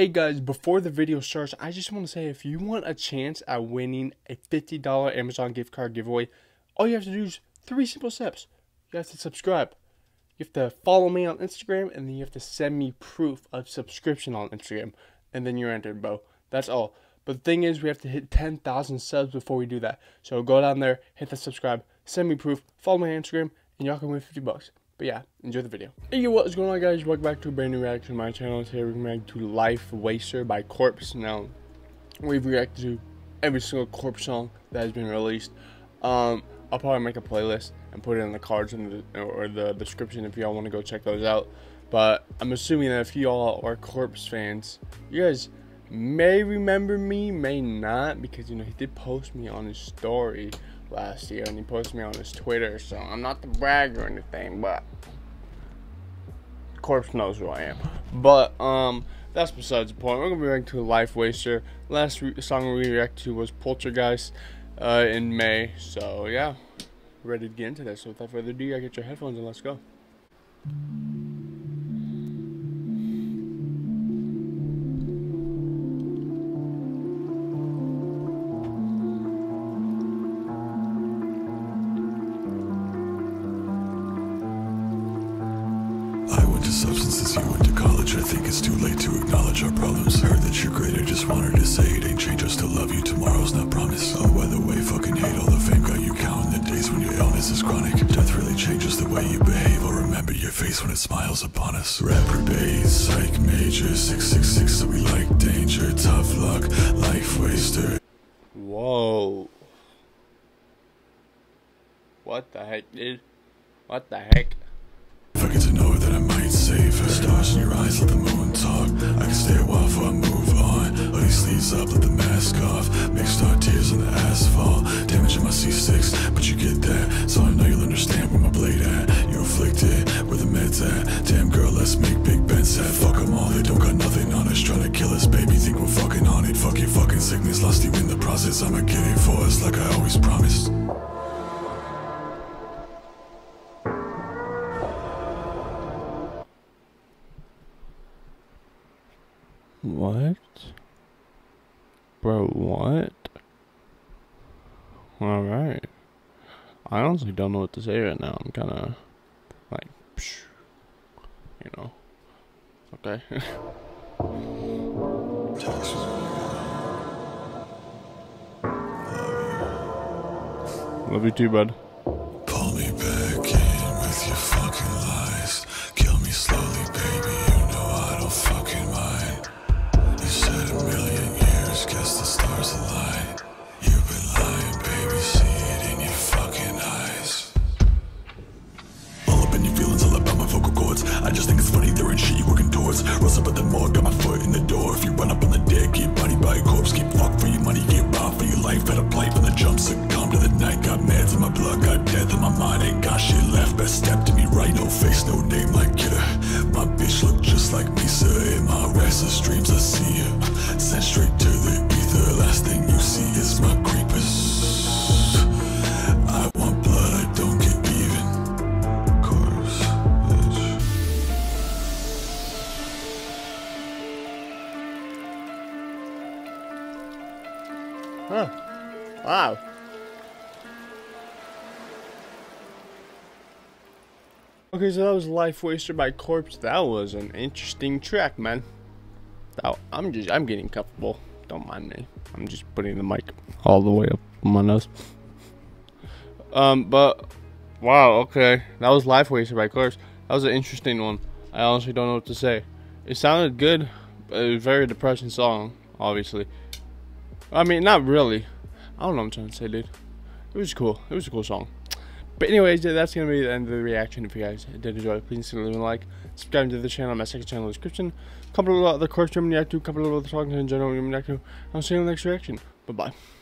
Hey guys, before the video starts, I just want to say if you want a chance at winning a $50 Amazon gift card giveaway, all you have to do is three simple steps. You have to subscribe, you have to follow me on Instagram, and then you have to send me proof of subscription on Instagram, and then you're entered, bro. That's all. But the thing is, we have to hit 10,000 subs before we do that. So go down there, hit the subscribe, send me proof, follow my Instagram, and y'all can win 50 bucks. But yeah, enjoy the video. Hey, what is going on guys? Welcome back to a brand new reaction to my channel. Today we're reacting to Life Waster by Corpse. Now, we've reacted to every single Corpse song that has been released. Um, I'll probably make a playlist and put it in the cards in the, or the description if y'all want to go check those out. But I'm assuming that if y'all are Corpse fans, you guys may remember me, may not, because you know he did post me on his story last year and he posted me on his Twitter, so I'm not the brag or anything, but Corpse knows who I am. But um that's besides the point. We're gonna be reacting to Life Waster. Last song we reacted to was Poltergeist uh, in May. So yeah, ready to get into this. So without further ado, I get your headphones and let's go. Substances you went to college. I think it's too late to acknowledge our problems. Heard that you're great, I just wanted to say It ain't change, I still love you, tomorrow's not promised. Oh, by the way, fucking hate all the fame Got you counting the days when your illness is chronic. Death really changes the way you behave. I'll remember your face when it smiles upon us. Rapper base, psych major 666, so we like danger Tough luck, life waster Whoa. What the heck, dude? What the heck? Let the moon talk I can stay a while before I move on. Hoodie sleeves up, let the mask off. Make star tears on the asphalt. Damage in my C6, but you get that. So I know you'll understand where my blade at. You afflicted, where the meds at? Damn girl, let's make big bets at. Fuck them all, they don't got nothing on us. Trying to kill us, baby, think we're fucking on it. Fuck your fucking sickness, lost you in the process I'ma get it for us like I always promised What? Bro, what? Alright. I honestly don't know what to say right now. I'm kind of like, psh, you know. Okay. Love you too, bud. I just think it's funny, there ain't shit you working towards. Rose up at the morgue, got my foot in the door. If you run up on the dead, get body by a corpse. Keep fuck for your money, get robbed for your life. Had a play from the jump, succumb to the night. Got meds in my blood, got death in my mind. Ain't got shit left. Best step to me right, no face, no name like kidder. My bitch look just like me, sir. In my restless dreams, I see Huh. Wow. Okay, so that was Life Waster by Corpse. That was an interesting track, man. That, I'm just, I'm getting comfortable. Don't mind me. I'm just putting the mic all the way up my nose. Um, but wow, okay, that was Life Waster by Corpse. That was an interesting one. I honestly don't know what to say. It sounded good, but it was a very depressing song, obviously. I mean, not really. I don't know what I'm trying to say, dude. It was cool. It was a cool song. But anyways, that's gonna be the end of the reaction. If you guys did enjoy please leave a like, subscribe to the channel, my second channel description. Couple of the course German react to, couple of other talking in general German react to. I'll see you in the next reaction. Bye bye.